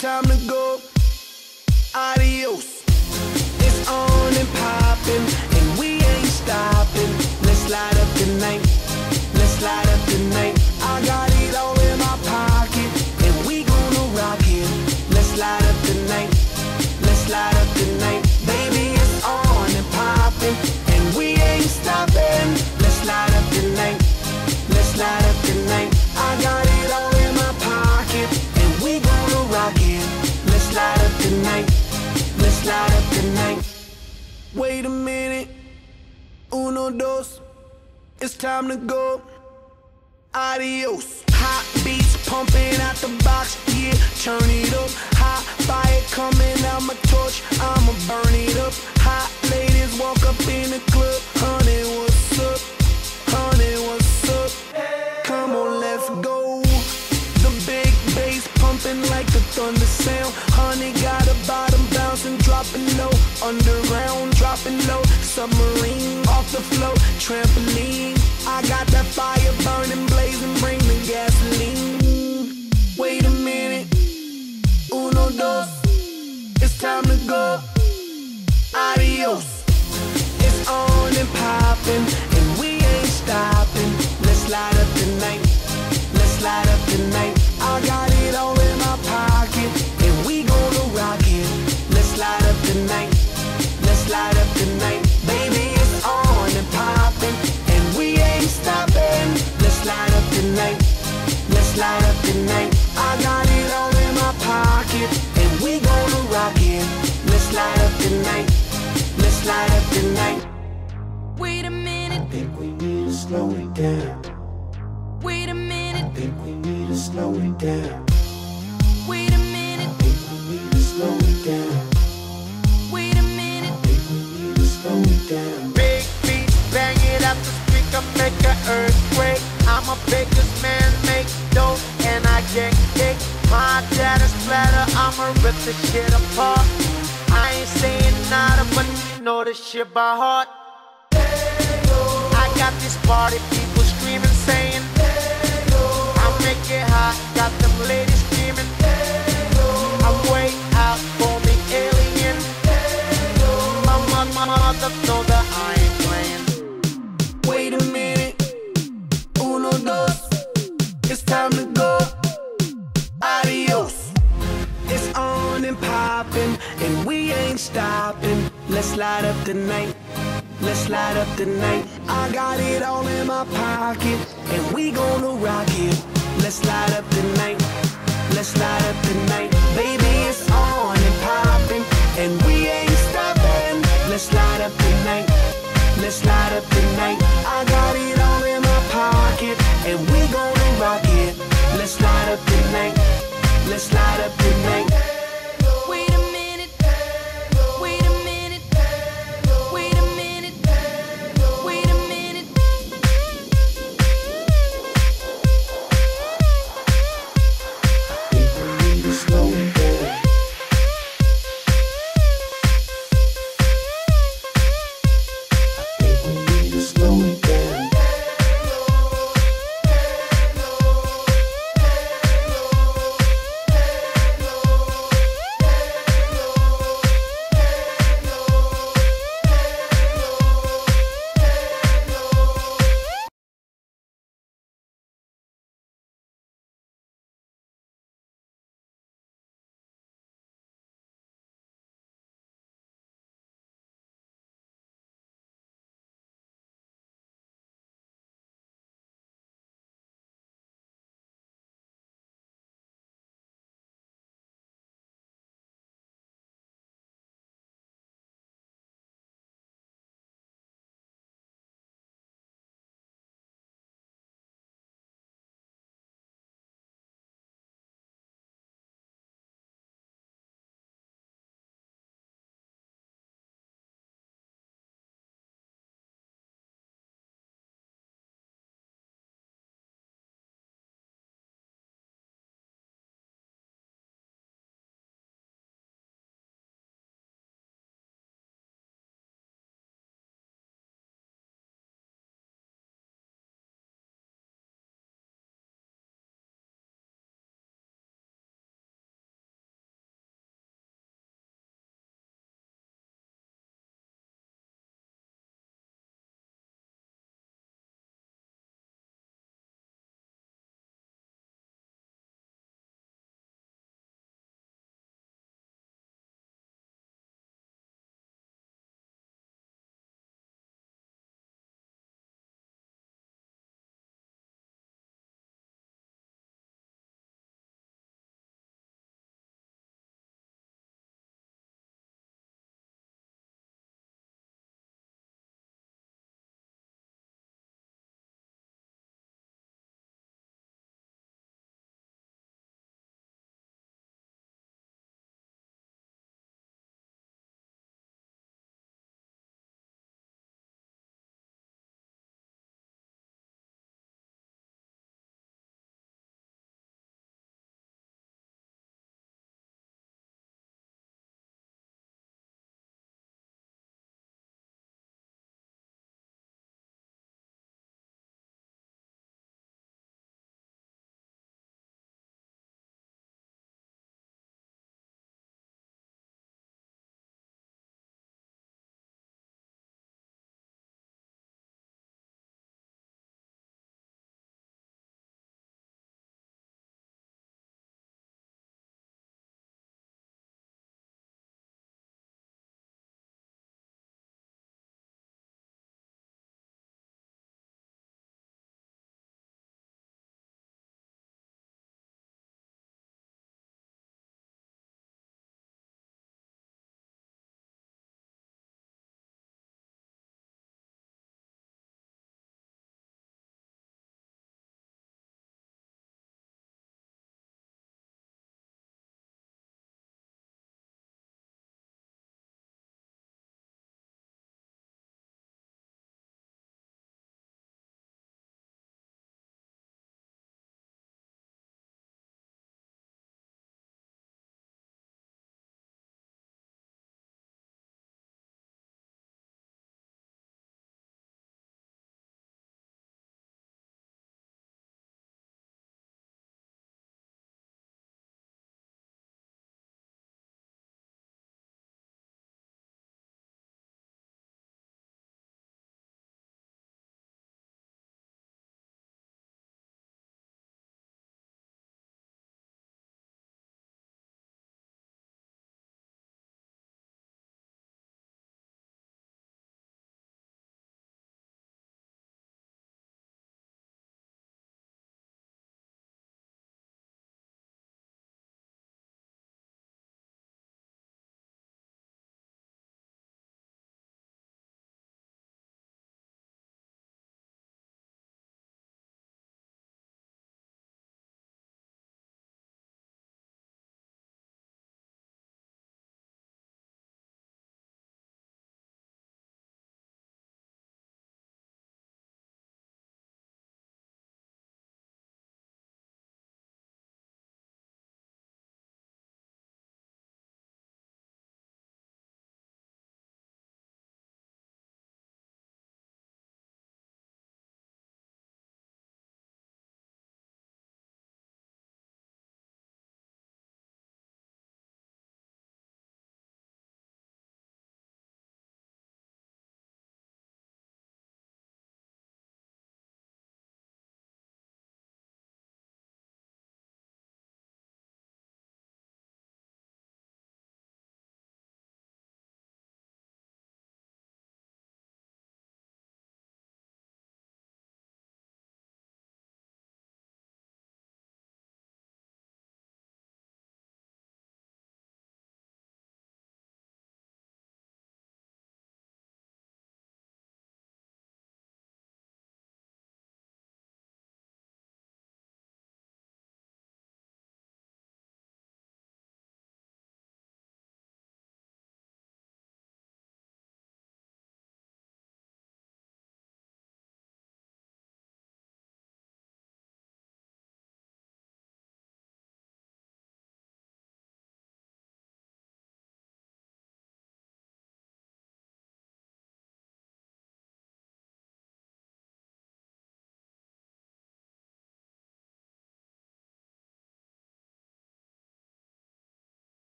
Time to go. Adios. Submarine off the float, trampoline. I got that fire burning, blazing, bring the gasoline. Wait a minute, uno, dos, it's time to go. Let's light up the night. I got it all in my pocket, and we gonna rock it. Let's light up the night. Let's light up the night. Wait a minute, Think we need to slow it down. wait a minute, Think we need to slow it down. wait a minute, Think we need to slow it down. wait a minute. Think we need to slow it down. Big beats, bang it up the speaker, make an earthquake. I'm a baker's man, make dough, and I get cake. My dad is splatter, I'ma rip the shit apart. I ain't saying nada, but you know this shit by heart. I got this party people screaming, saying, I make it hot, got them ladies screaming. I'm way out for me alien. My mother, mother know light up the night. I got it all in my pocket, and we gonna rock it. Let's light up the night. Let's light up the night. Baby, it's on and popping, and we ain't stopping. Let's light up the night. Let's light up the night. I got it all in my pocket, and we gonna rock it. Let's light up the night. Let's light up the night.